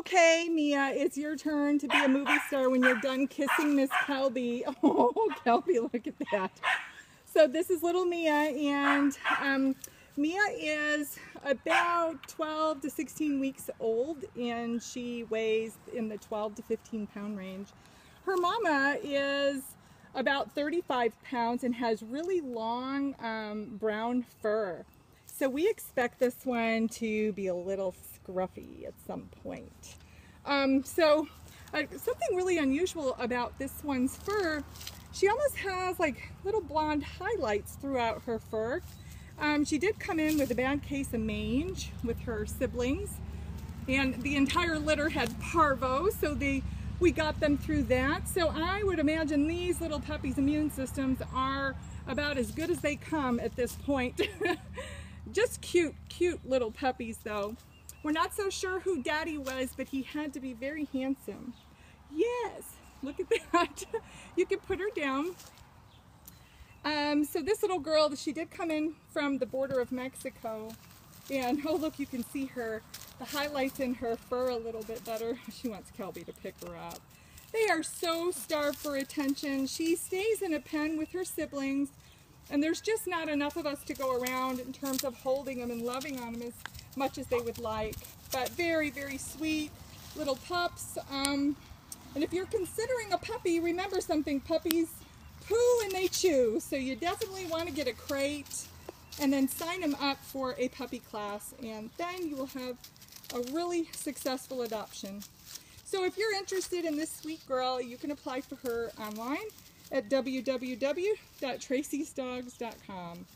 Okay, Mia, it's your turn to be a movie star when you're done kissing Miss Kelby. Oh, Kelby, look at that. So this is little Mia, and um, Mia is about 12 to 16 weeks old, and she weighs in the 12 to 15 pound range. Her mama is about 35 pounds and has really long um, brown fur. So we expect this one to be a little scruffy at some point. Um, so uh, something really unusual about this one's fur, she almost has like little blonde highlights throughout her fur. Um, she did come in with a bad case of mange with her siblings and the entire litter had parvo so they we got them through that so I would imagine these little puppies immune systems are about as good as they come at this point just cute cute little puppies though we're not so sure who daddy was but he had to be very handsome yes look at that you can put her down um, so this little girl, she did come in from the border of Mexico. And oh look, you can see her, the highlights in her fur a little bit better. She wants Kelby to pick her up. They are so starved for attention. She stays in a pen with her siblings. And there's just not enough of us to go around in terms of holding them and loving on them as much as they would like. But very, very sweet little pups. Um, and if you're considering a puppy, remember something, puppies poo and they chew. So you definitely want to get a crate and then sign them up for a puppy class and then you will have a really successful adoption. So if you're interested in this sweet girl, you can apply for her online at www.tracysdogs.com.